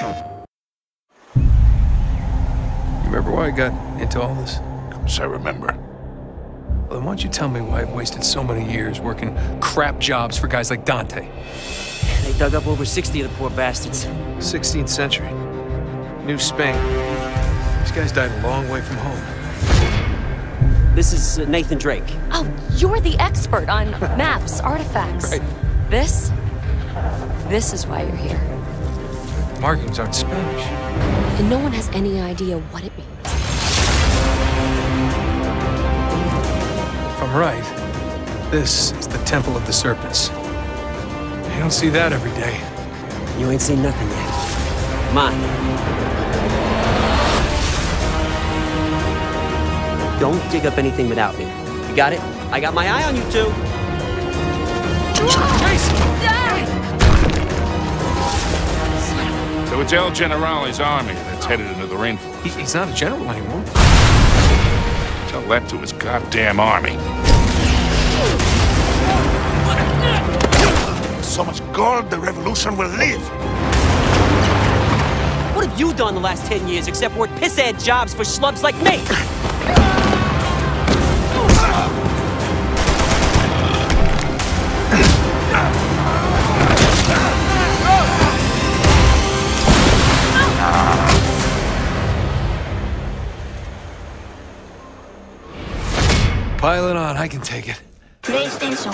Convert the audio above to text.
You remember why I got into all this? Of course I remember. Well, then why don't you tell me why I've wasted so many years working crap jobs for guys like Dante? They dug up over 60 of the poor bastards. 16th century. New Spain. These guys died a long way from home. This is uh, Nathan Drake. Oh, you're the expert on maps, artifacts. Right. This? This is why you're here. Markings aren't Spanish. And no one has any idea what it means. If I'm right, this is the Temple of the Serpents. You don't see that every day. You ain't seen nothing yet. Come on. Don't dig up anything without me. You got it? I got my eye on you two. So it's El Generale's army that's headed into the rainforest. He- he's not a general anymore. Tell that to his goddamn army. So much gold, the revolution will live. What have you done the last 10 years except work piss-ad jobs for schlubs like me? Pile it on, I can take it. PlayStation